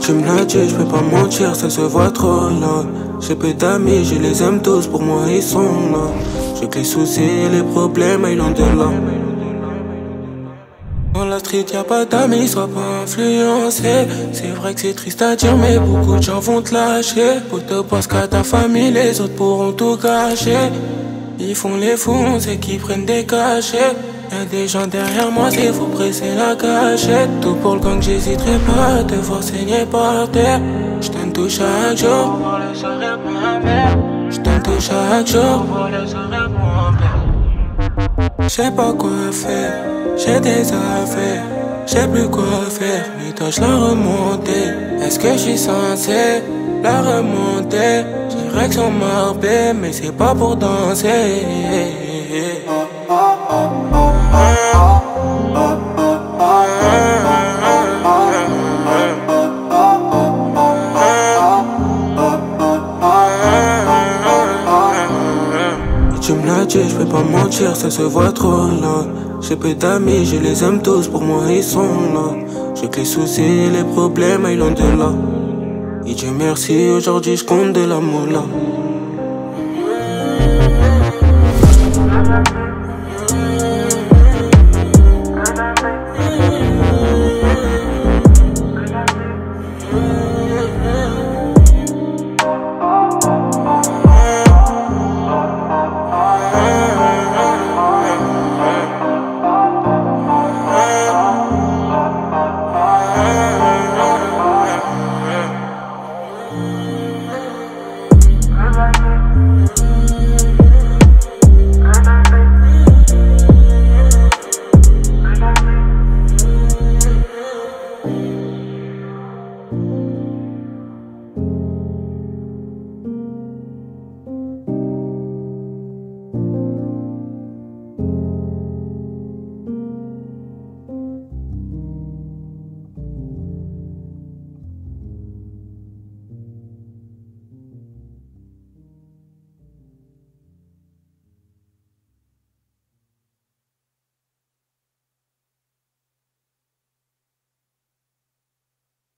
Tu me l'as dit, je peux pas mentir, ça se voit trop là. J'ai peu d'amis, je les aime tous, pour moi ils sont là. J'ai que les soucis et les problèmes, ils ont de là. Dans la street, y'a pas d'amis, sois pas influencé. C'est vrai que c'est triste à dire, mais beaucoup de gens vont te lâcher. Pour te pense qu'à ta famille, les autres pourront tout gâcher. Ils font les fous, c'est qu'ils prennent des cachets. Y'a des gens derrière moi, c'est faut presser la cachette. Tout pour le gang, j'hésiterai pas à te voir saigner par terre. J't'aime tout chaque jour. J't'aime tout chaque jour. J'sais pas quoi faire, j'ai des affaires. J'sais plus quoi faire, mais toi la remonter. Est-ce que j'suis censé la remonter? Direction Marbais, mais c'est pas pour danser. Tu me l'as dit, je peux pas mentir, ça se voit trop là. J'ai peu d'amis, je les aime tous, pour moi ils sont là. J'ai que les soucis et les problèmes, ils ont de là. Et Dieu merci, aujourd'hui je compte de l'amour là.